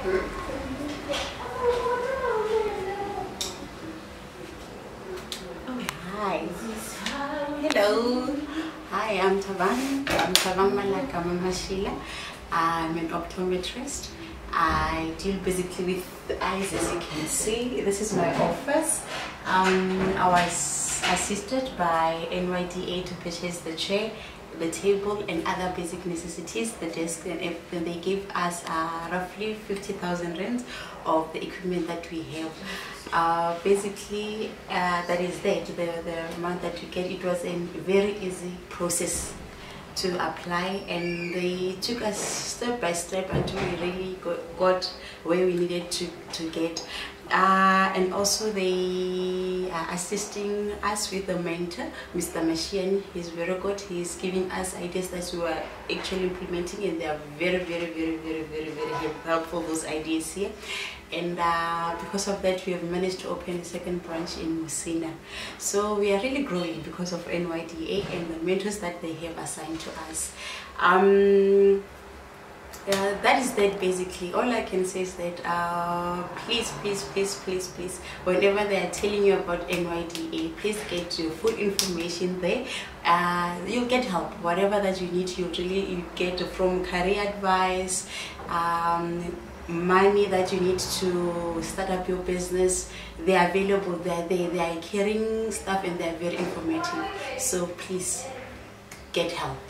Hello. Hi, I'm Thabang. I'm Thabang Malaka. I'm. I'm an optometrist. I deal basically with eyes as you can see. This is my office. Um, I was assisted by NYDA to purchase the chair the table and other basic necessities, the desk and everything. They gave us uh, roughly 50,000 rands of the equipment that we have. Uh, basically, uh, that is that, the, the amount that we get, it was a very easy process to apply and they took us step by step until we really got, got where we needed to, to get. Uh, and also they are assisting us with the mentor, Mr. Mashian. He's very good. He's giving us ideas that we are actually implementing and they are very, very, very, very, very, very helpful, those ideas here. And uh, because of that, we have managed to open a second branch in Musina. So we are really growing because of NYDA and the mentors that they have assigned to us. Um, that is that basically. All i can say is that uh, please please please please please whenever they are telling you about nyda please get your full information there. Uh, you'll get help. Whatever that you need you really you get from career advice um, money that you need to start up your business. They're available. They're there. They are caring stuff and they're very informative. So please get help